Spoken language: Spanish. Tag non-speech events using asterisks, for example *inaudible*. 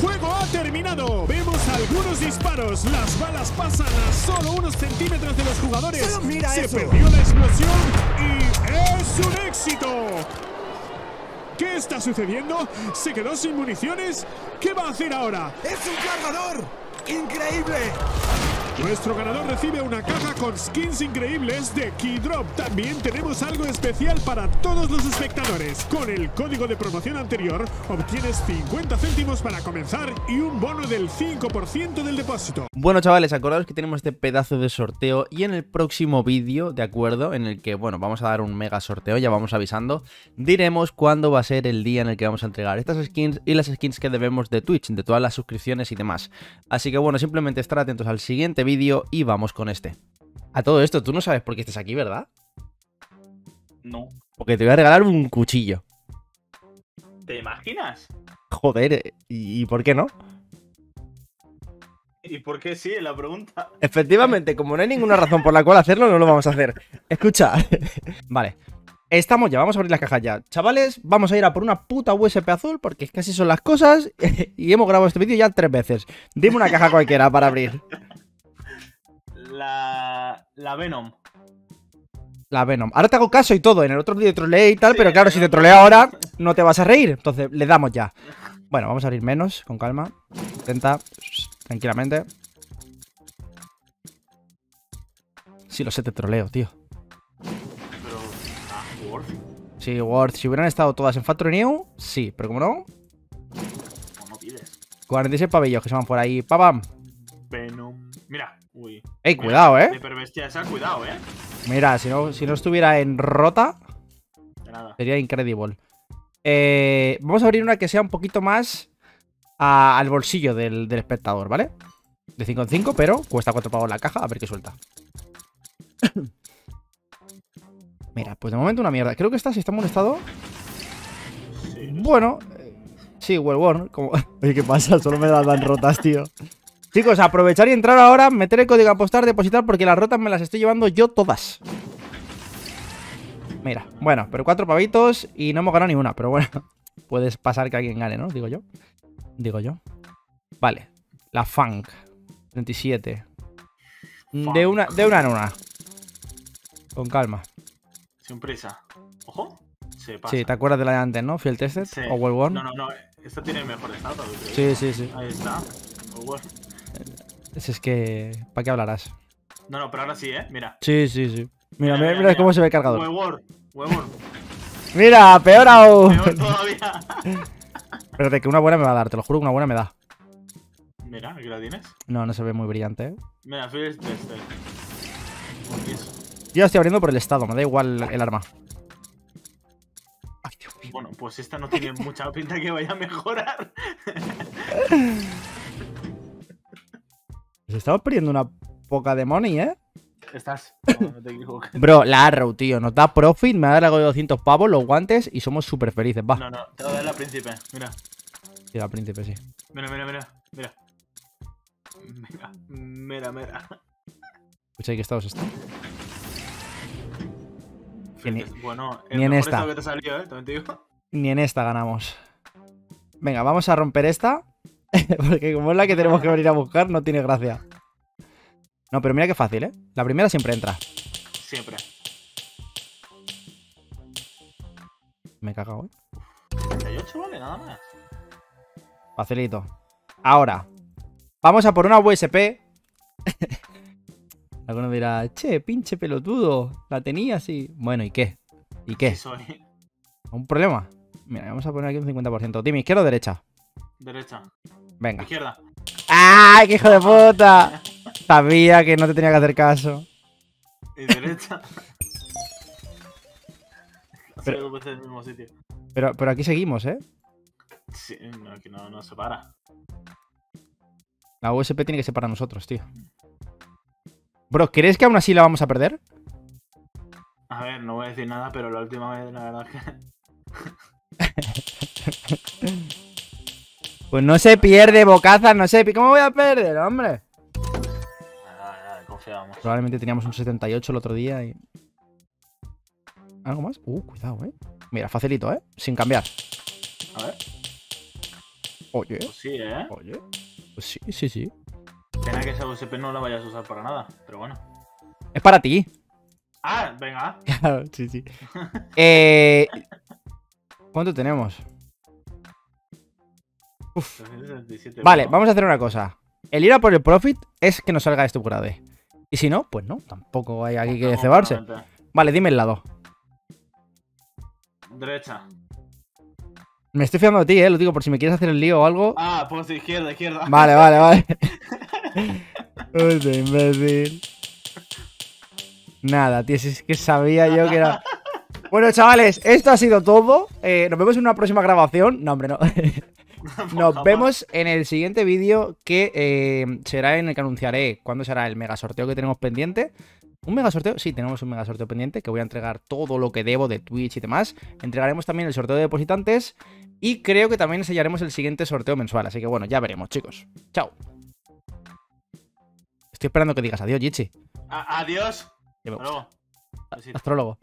juego ha terminado. Vemos algunos disparos. Las balas pasan a solo unos centímetros de los jugadores. Solo mira Se eso. perdió la explosión y es un éxito. ¿Qué está sucediendo? ¿Se quedó sin municiones? ¿Qué va a hacer ahora? ¡Es un cargador! ¡Increíble! Nuestro ganador recibe una caja con skins increíbles de Keydrop. También tenemos algo especial para todos los espectadores. Con el código de promoción anterior obtienes 50 céntimos para comenzar y un bono del 5% del depósito. Bueno, chavales, acordaos que tenemos este pedazo de sorteo y en el próximo vídeo, ¿de acuerdo? En el que, bueno, vamos a dar un mega sorteo, ya vamos avisando, diremos cuándo va a ser el día en el que vamos a entregar estas skins y las skins que debemos de Twitch, de todas las suscripciones y demás. Así que, bueno, simplemente estar atentos al siguiente vídeo y vamos con este. A todo esto, tú no sabes por qué estás aquí, ¿verdad? No. Porque te voy a regalar un cuchillo. ¿Te imaginas? Joder, ¿y y por qué no? ¿Y por qué sí? La pregunta. Efectivamente, como no hay ninguna razón por la cual hacerlo, no lo vamos a hacer. Escucha. vale. Estamos ya, vamos a abrir las cajas ya. Chavales, vamos a ir a por una puta USB azul, porque es que así son las cosas. *laughs* y hemos grabado este vídeo ya tres veces. Dime una caja cualquiera para abrir. La. La Venom. La Venom. Ahora te hago caso y todo. En el otro vídeo troleé y tal, pero claro, si te troleo ahora, no te vas a reír. Entonces, le damos ya. Bueno, vamos a abrir menos, con calma. Intenta, tranquilamente. Sí, lo sé, te troleo, tío. Pero. Worth. Sí, Word, si hubieran estado todas en Factory New, sí, pero como no, no pides. 46 pavillos que se van por ahí. ¡Pam! Venom. Mira. Uy. ¡Ey, cuidado, eh! esa, cuidado, eh. Mira, si no, si no estuviera en rota, nada. sería increíble. Eh, vamos a abrir una que sea un poquito más a- al bolsillo del, del espectador, ¿vale? De 5 en 5, pero cuesta 4 pavos la caja, a ver qué suelta. *coughs* Mira, pues de momento una mierda. Creo que esta, si está en buen estado, Sí. Bueno, eh, sí, Wellborn. Como... *laughs* Oye, ¿qué pasa? Solo me las dan rotas, tío. Chicos, aprovechar y entrar ahora, meter el código a apostar, depositar, porque las rotas me las estoy llevando yo todas. Mira, bueno, pero cuatro pavitos y no hemos ganado ni una, pero bueno. *laughs* Puedes pasar que alguien gane, ¿no? Digo yo. Digo yo. Vale. La Funk. 37. De una, de una en una. Con calma. Sin prisa. Ojo. Se pasa. Sí, ¿te acuerdas de la de antes, no? Field Tested Sí. o Wellborn. No, no, no. Esta tiene mejor estado. creo. Sí, sí, sí. Ahí está. Worth. Si es que. ¿Para qué hablarás? No, no, pero ahora sí, eh. Mira. Sí, sí, sí. Mira, Mira, mira, mira, mira cómo se ve el cargador. Huevor. Huevor. Mira, peor aún. Peor todavía. *laughs* Espérate, que una buena me va a dar, te lo juro, que una buena me da. Mira, aquí la tienes. No, no se ve muy brillante, ¿eh? Mira, First Tester. Yo la estoy abriendo por el estado, me da igual el arma. Ay, Dios mío. Bueno, pues esta no tiene mucha pinta que vaya a mejorar. *laughs* Estamos perdiendo una poca de money, ¿eh? Estás. No, no te equivoques. Bro, la Arrow, tío, nos da profit, me da algo de 200 pavos, los guantes y somos súper felices, va. No, no, te voy a dar la príncipe. Mira, Sí, la príncipe, sí. mira, mira, mira. Mira. Mira, mira, mira. Escucha, ¿qué estados está? Que ni- Bueno, ni en esta. que te salió, eh, también te digo. Ni en esta ganamos. Venga, vamos a romper esta. *laughs* Porque como es la que tenemos que venir a buscar, no tiene gracia. No, pero mira qué fácil, ¿eh? La primera siempre entra. Siempre. Me he cagado, ¿eh? 38 vale, nada más. Facilito. Ahora, vamos a por una USP. *laughs* Alguno dirá, che, pinche pelotudo. La tenía así. Bueno, ¿y qué? ¿Y qué? Sí soy. ¿Un problema? Mira, vamos a poner aquí un 50%. Dime, ¿izquierda o derecha? Derecha. Venga. Izquierda. ¡Ay, qué hijo de puta! *laughs* Sabía que no te tenía que hacer caso. Y derecha. *laughs* Pero- Pero... veces en el mismo sitio. Pero, pero aquí seguimos, ¿eh? Sí, no, aquí no, no se para. La USP tiene que ser para nosotros, tío. Bro, ¿crees que aún así la vamos a perder? A ver, no voy a decir nada, pero la última vez, la verdad que. *laughs* Pues no se pierde, bocaza, no se pierde. ¿Cómo voy a perder, hombre? Probablemente teníamos un 78 el otro día y... ¿Algo más? Uh, cuidado, ¿eh? Mira, facilito, ¿eh? Sin cambiar. A ver. Oye, Pues sí, ¿eh? oye. Pues sí, sí, sí. Pena que esa USP no la vayas a usar para nada, pero bueno. Es para ti. Ah, venga. *laughs* Sí, sí. *laughs* Eh, ¿Cuánto tenemos? 377 Vale, vamos a hacer una cosa. El ir a por el profit es que nos salga esto por AD. Y si no, pues no, tampoco hay aquí que cebarse. Vale, dime el lado. Derecha. Me estoy fiando de ti, eh, lo digo por si me quieres hacer el lío o algo. Ah, pues izquierda, izquierda. Vale, vale, vale. *laughs* Uy, imbécil. Nada, tío, si es que sabía yo que era. *laughs* Bueno, chavales, esto ha sido todo. Eh, nos vemos en una próxima grabación. No, hombre, no. *laughs* *laughs* Nos vemos en el siguiente vídeo que eh, será en el que anunciaré cuándo será el mega sorteo que tenemos pendiente. ¿Un mega sorteo? Sí, tenemos un mega sorteo pendiente que voy a entregar todo lo que debo de Twitch y demás. Entregaremos también el sorteo de depositantes y creo que también enseñaremos el siguiente sorteo mensual. Así que bueno, ya veremos, chicos. Chao. Estoy esperando que digas adiós, Jitsi. Adiós. Besito. Astrólogo.